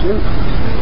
مسلم